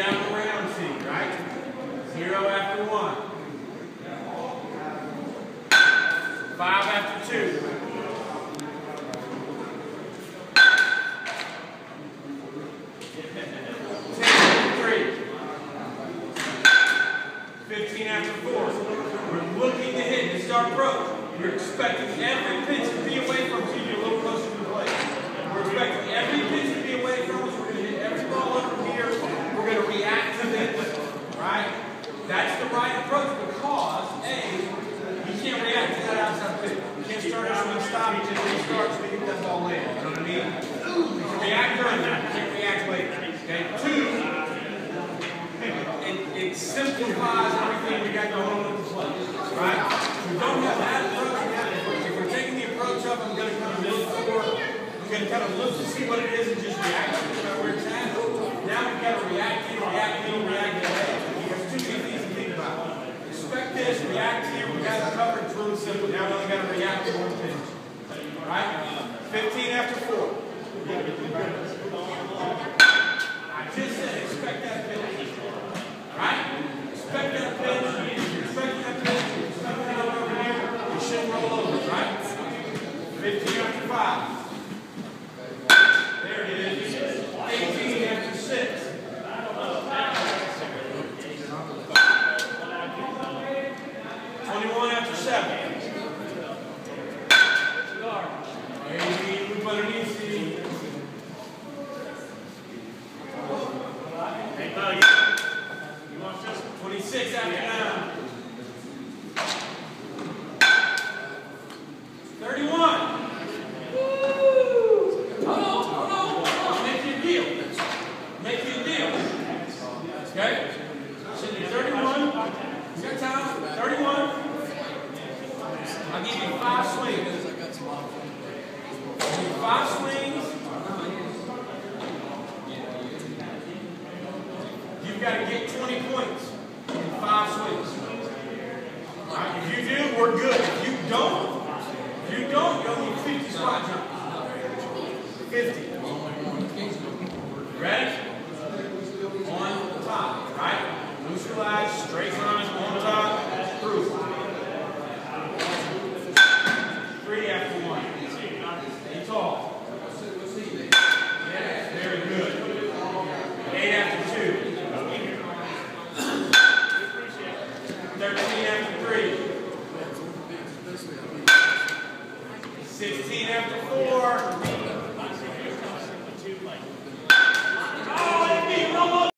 down the round sheet, right? Zero after one. Five after two. After three. Fifteen after four. We're looking to hit the start broke. We're expecting every pitch to try. You can't start stop. You just start so you all in. You know what I mean? React early. Can't react late. Okay? Two, it, it simplifies everything we got going on with the play. Right? You don't have that approach. Yet. If we're taking the approach up, I'm going to kind of look for, I'm going to kind of look to see what it is and just react to where it's at. This, react here, we got it covered, it's really simple. Now we only got to react to one thing. Right? 15 after 4. I just said expect that pitch. Right? Expect that pitch. Expect that pitch. Expect that over here. You shouldn't roll over, right? 15 after 5. There it is. 18 after 6. 21 after 7. Maybe we put an easy. Hey, Bud, you you want this? 26 after 9. 31. Woo! Hold on, hold on, hold on. Make you deal. Make you deal. Okay? Sitting at 31. You got time? 31. I'll give you five swings. Five swings. you got to get 20 points in five swings. If you do, we're good. If you don't, if you don't, you only 50 squat jumps. 50. Ready? On the top, right? Loose your legs, straight lines on top, through. Three after one. 16 after four.